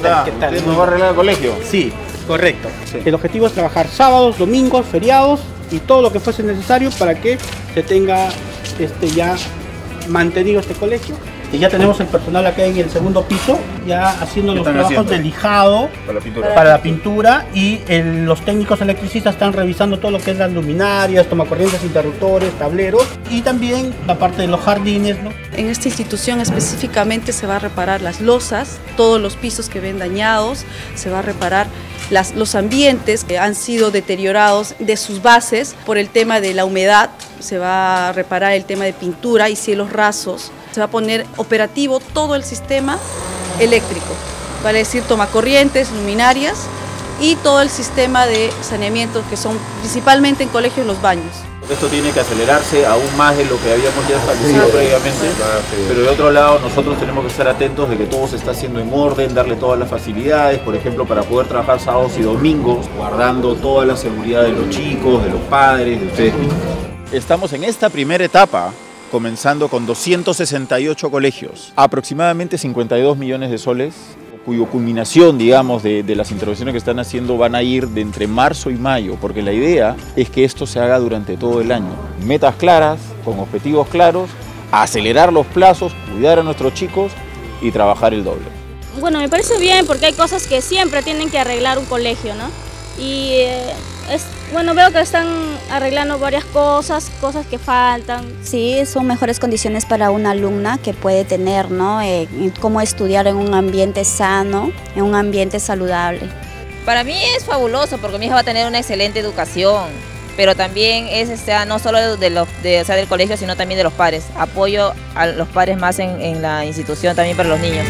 ¿Qué tal? ¿Usted nos va a arreglar el colegio? Sí, correcto. Sí. El objetivo es trabajar sábados, domingos, feriados y todo lo que fuese necesario para que se tenga este, ya mantenido este colegio. Y ya tenemos el personal acá en el segundo piso, ya haciendo ¿Qué los trabajos haciendo? de lijado Para la pintura. para la pintura y el- los técnicos electricistas están revisando todo lo que es las luminarias, tomacorrientes, interruptores, tableros y también la parte de los jardines, ¿no? En esta institución específicamente se va a reparar las losas, todos los pisos que ven dañados, se va a reparar las- los ambientes que han sido deteriorados de sus bases por el tema de la humedad, se va a reparar el tema de pintura y cielos rasos, se va a poner operativo todo el sistema eléctrico, vale decir tomacorrientes, luminarias y todo el sistema de saneamiento que son principalmente en colegios los baños. Esto tiene que acelerarse aún más de lo que habíamos ya establecido previamente. Pero de otro lado, nosotros tenemos que estar atentos de que todo se está haciendo en orden, darle todas las facilidades, por ejemplo, para poder trabajar sábados y domingos, guardando toda la seguridad de los chicos, de los padres, de ustedes mismos. Estamos en esta primera etapa, comenzando con 268 colegios, aproximadamente 52 millones de soles, cuyo culminación, digamos, de, las intervenciones que están haciendo van a ir de entre marzo y mayo, porque la idea es que esto se haga durante todo el año. Metas claras, con objetivos claros, acelerar los plazos, cuidar a nuestros chicos y trabajar el doble. Bueno, me parece bien porque hay cosas que siempre tienen que arreglar un colegio, ¿no? Y eh, es, bueno, veo que están arreglando varias cosas, cosas que faltan. Sí, son mejores condiciones para una alumna que puede tener, ¿no? Eh, cómo estudiar en un ambiente sano, en un ambiente saludable. Para mí es fabuloso porque mi hija va a tener una excelente educación, pero también es o sea, no solo de los, de, o sea, del colegio, sino también de los padres. Apoyo a los padres más en, en la institución también para los niños.